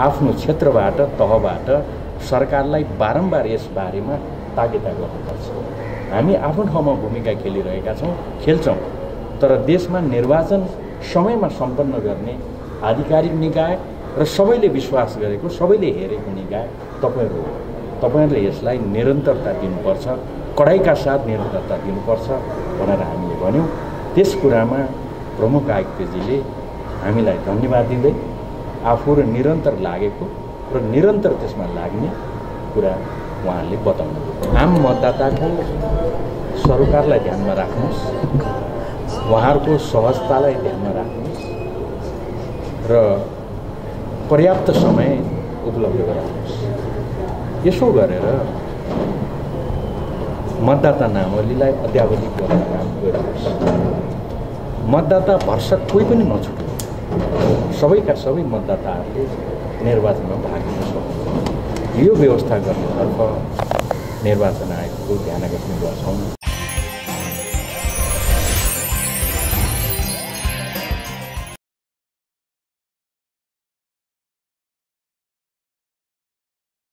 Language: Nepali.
आफ्नो क्षेत्रबाट तहबाट सरकारलाई बारम्बार यस बारेमा ताकेता गर्नुपर्छ। हामी आफ्नो ठाउँमा भूमिका खेलिरहेका छौँ खेल्छौँ तर देशमा निर्वाचन समयमा सम्पन्न गर्ने आधिकारिक निकाय र सबैले विश्वास गरेको सबैले हेरेको निकाय तपाईँहरू हो। तपाईँहरूले यसलाई निरन्तरता दिनुपर्छ कडाइका साथ निरन्तरता दिनुपर्छ भनेर हामीले भन्यौँ। त्यस कुरामा प्रमुख आयुक्तजीले हामीलाई धन्यवाद दिँदै आफूहरू निरन्तर लागेको र निरन्तर त्यसमा लाग्ने कुरा उहाँहरूले बताउनु आम मतदाताको सरोकारलाई ध्यानमा राख्नुहोस् उहाँहरूको सहजतालाई ध्यानमा राख्नुहोस् र पर्याप्त समय उपलब्ध गराउनुहोस् यसो गरेर मतदाता नावलीलाई अध्यावधि गर्न काम गर्नुहोस् मतदाता भर्सक कोही पनि नछुट्यो सबैका सबै मतदाताहरूले निर्वाचनमा भाग लिन सक्नुहुन्छ। यो व्यवस्था गर्नेतर्फ निर्वाचन आयोगको ध्यान आकर्षण गर्छौँ।